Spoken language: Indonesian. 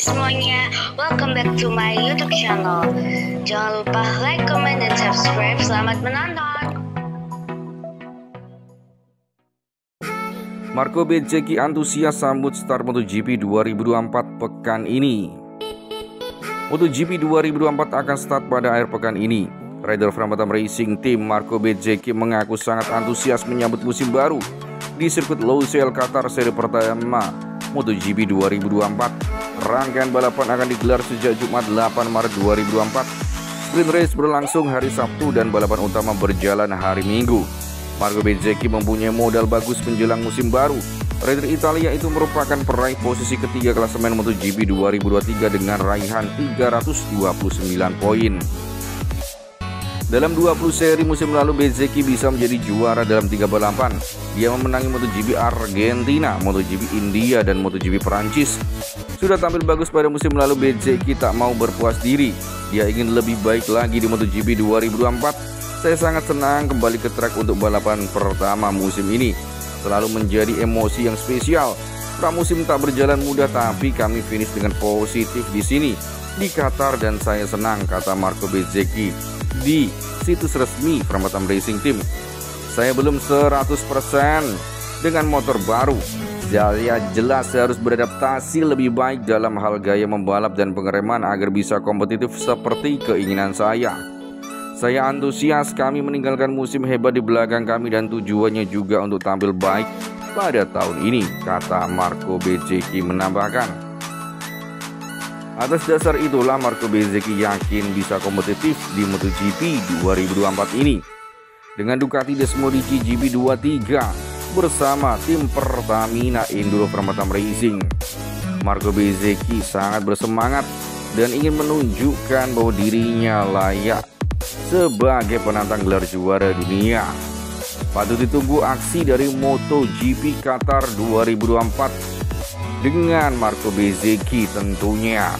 semuanya, welcome back to my YouTube channel. Jangan lupa like, comment, dan subscribe. Selamat menonton. Marco Bezzecchi antusias sambut start MotoGP 2024 pekan ini. MotoGP 2024 akan start pada akhir pekan ini. Rider Frampton Racing Team Marco Bezzecchi mengaku sangat antusias menyambut musim baru di sirkuit Losail Qatar seri pertama MotoGP 2024. Rangkaian balapan akan digelar sejak Jumat 8 Maret 2024. Sprint race berlangsung hari Sabtu dan balapan utama berjalan hari Minggu. Marco Bezzecchi mempunyai modal bagus menjelang musim baru. Rider Italia itu merupakan peraih posisi ketiga klasemen MotoGP 2023 dengan raihan 329 poin. Dalam 20 seri musim lalu Bezzecchi bisa menjadi juara dalam tiga balapan. Dia memenangi MotoGP Argentina, MotoGP India, dan MotoGP Perancis. Sudah tampil bagus pada musim lalu Bezzecchi tak mau berpuas diri. Dia ingin lebih baik lagi di MotoGP 2024. Saya sangat senang kembali ke track untuk balapan pertama musim ini. Selalu menjadi emosi yang spesial. Pramusim tak berjalan mudah tapi kami finish dengan positif di sini di Qatar dan saya senang kata Marco Bezzecchi di situs resmi Peramatam Racing Team. Saya belum 100% dengan motor baru. Saya jelas harus beradaptasi lebih baik dalam hal gaya membalap dan pengereman agar bisa kompetitif seperti keinginan saya. Saya antusias kami meninggalkan musim hebat di belakang kami dan tujuannya juga untuk tampil baik pada tahun ini, kata Marco Bezzecchi menambahkan. Atas dasar itulah Marco Bezzecchi yakin bisa kompetitif di MotoGP 2024 ini. Dengan Ducati Desmodici GP23 bersama tim Pertamina Enduro Permatam Racing. Marco Bezzecchi sangat bersemangat dan ingin menunjukkan bahwa dirinya layak sebagai penantang gelar juara dunia. Patut ditunggu aksi dari MotoGP Qatar 2024 dengan Marco Bezzecchi tentunya.